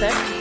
concept